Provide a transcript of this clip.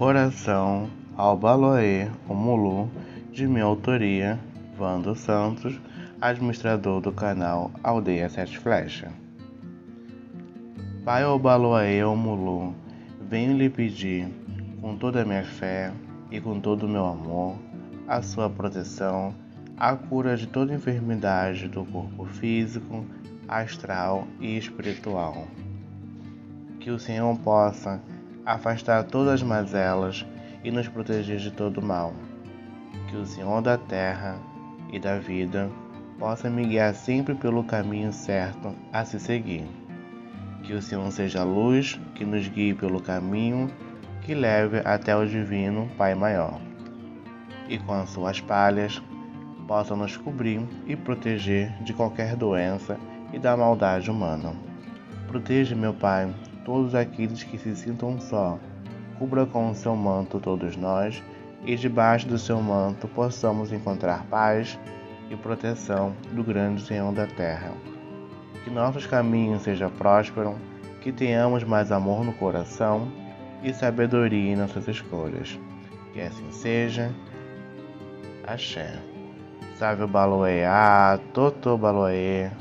Oração ao Baloê Omulu, de minha autoria, Vando Santos, administrador do canal Aldeia Sete Flecha. Pai Obaloaê Omulu, venho lhe pedir, com toda a minha fé e com todo o meu amor, a sua proteção, a cura de toda enfermidade do corpo físico, astral e espiritual. Que o Senhor possa afastar todas as mazelas e nos proteger de todo mal. Que o Senhor da terra e da vida possa me guiar sempre pelo caminho certo a se seguir. Que o Senhor seja a luz que nos guie pelo caminho que leve até o divino Pai Maior. E com as suas palhas possa nos cobrir e proteger de qualquer doença e da maldade humana. Proteja, meu Pai, todos aqueles que se sintam só. Cubra com o seu manto todos nós, e debaixo do seu manto possamos encontrar paz e proteção do grande Senhor da terra. Que nossos caminhos sejam prósperos, que tenhamos mais amor no coração e sabedoria em nossas escolhas. Que assim seja. Axé. Salve o Baloé, ah, Totô Baloé.